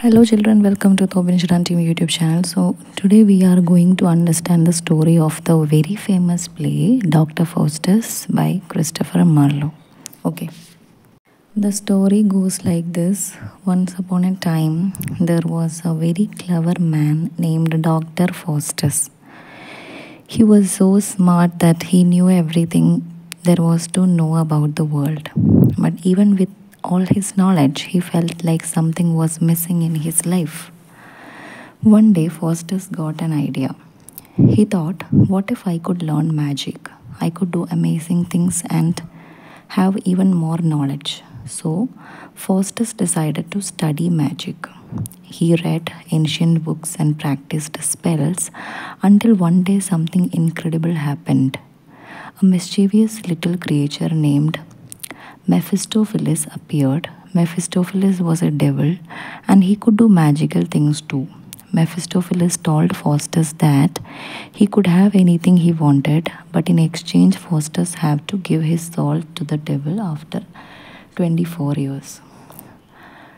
Hello, children. Welcome to Thobinshadan Team YouTube channel. So, today we are going to understand the story of the very famous play Dr. Faustus by Christopher Marlowe. Okay. The story goes like this Once upon a time, there was a very clever man named Dr. Faustus. He was so smart that he knew everything there was to know about the world. But even with all his knowledge, he felt like something was missing in his life. One day, Faustus got an idea. He thought, What if I could learn magic? I could do amazing things and have even more knowledge. So, Faustus decided to study magic. He read ancient books and practiced spells until one day something incredible happened. A mischievous little creature named Mephistopheles appeared. Mephistopheles was a devil and he could do magical things too. Mephistopheles told Faustus that he could have anything he wanted, but in exchange, Faustus had to give his soul to the devil after 24 years.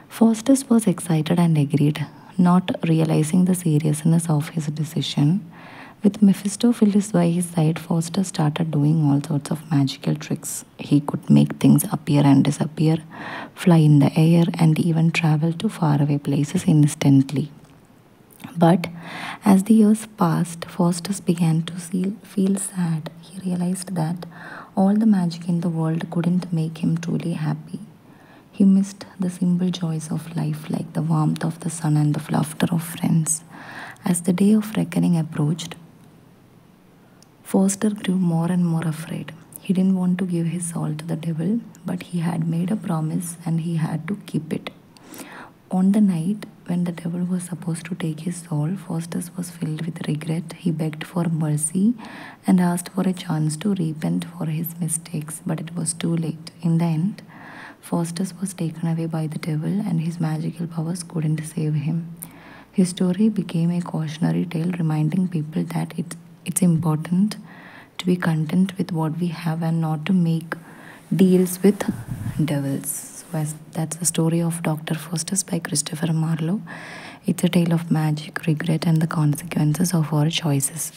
Faustus was excited and agreed, not realizing the seriousness of his decision. With Mephistopheles by his side, Faustus started doing all sorts of magical tricks. He could make things appear and disappear, fly in the air, and even travel to faraway places instantly. But as the years passed, Faustus began to feel, feel sad. He realized that all the magic in the world couldn't make him truly happy. He missed the simple joys of life, like the warmth of the sun and the laughter of friends. As the day of reckoning approached, Faustus grew more and more afraid. He didn't want to give his soul to the devil, but he had made a promise and he had to keep it. On the night when the devil was supposed to take his soul, Faustus was filled with regret. He begged for mercy and asked for a chance to repent for his mistakes, but it was too late. In the end, Faustus was taken away by the devil and his magical powers couldn't save him. His story became a cautionary tale reminding people that it's it's important to be content with what we have and not to make deals with devils. So that's the story of Dr. Faustus by Christopher Marlowe. It's a tale of magic, regret, and the consequences of our choices.